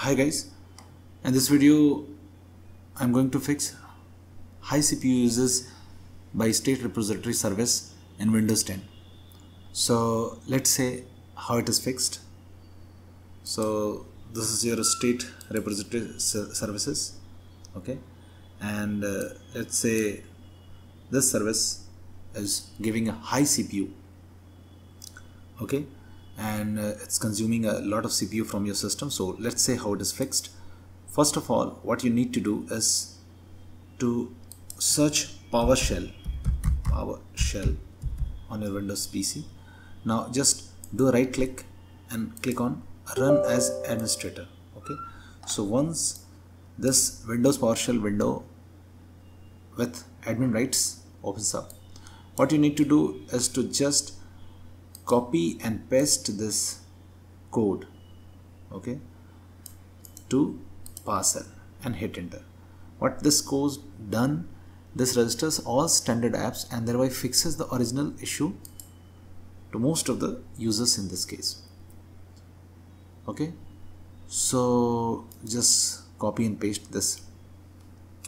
Hi guys, in this video I'm going to fix high CPU uses by state repository service in Windows 10. So let's say how it is fixed. So this is your state repository services okay and uh, let's say this service is giving a high CPU okay and uh, it's consuming a lot of CPU from your system. So let's say how it is fixed. First of all what you need to do is to search PowerShell PowerShell on your Windows PC now just do a right click and click on run as administrator okay? So once this Windows PowerShell window with admin rights opens up what you need to do is to just copy and paste this code okay to PowerShell and hit enter. What this code done this registers all standard apps and thereby fixes the original issue to most of the users in this case. Okay so just copy and paste this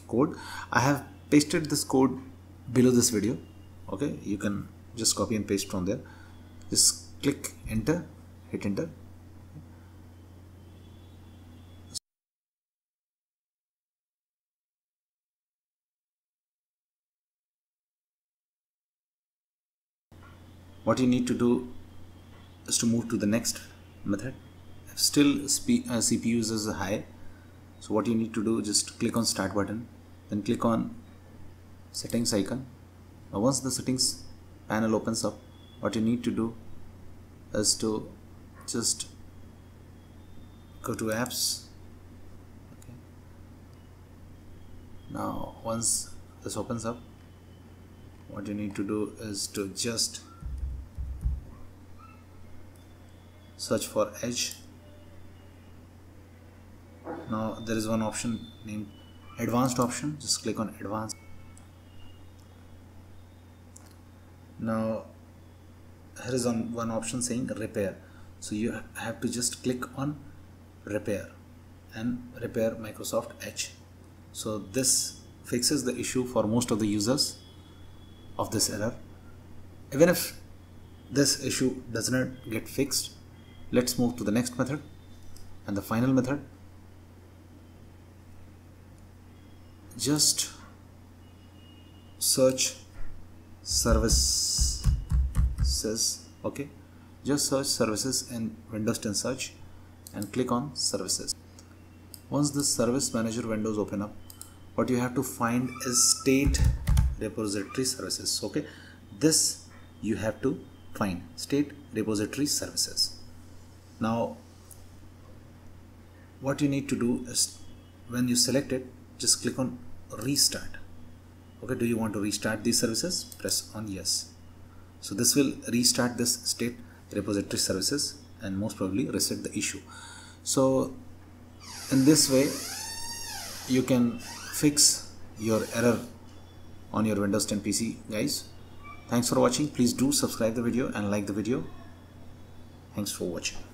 code. I have pasted this code below this video. Okay you can just copy and paste from there just click enter hit enter. What you need to do is to move to the next method. Still uh, CPU is high. So what you need to do just click on start button then click on settings icon. Now once the settings panel opens up what you need to do is to just go to apps. Okay. now once this opens up what you need to do is to just search for edge. Now there is one option named advanced option. Just click on advanced. Now here is on one option saying repair. So you have to just click on repair and repair Microsoft Edge. So this fixes the issue for most of the users of this error. Even if this issue does not get fixed let's move to the next method and the final method. Just search services okay just search services in Windows 10 search and click on services. Once the service manager windows open up what you have to find is state repository services okay? This you have to find state repository services. Now what you need to do is when you select it just click on restart. Okay do you want to restart these services? Press on yes so this will restart this state repository services and most probably reset the issue. So in this way you can fix your error on your windows 10 pc guys. Thanks for watching. Please do subscribe the video and like the video. Thanks for watching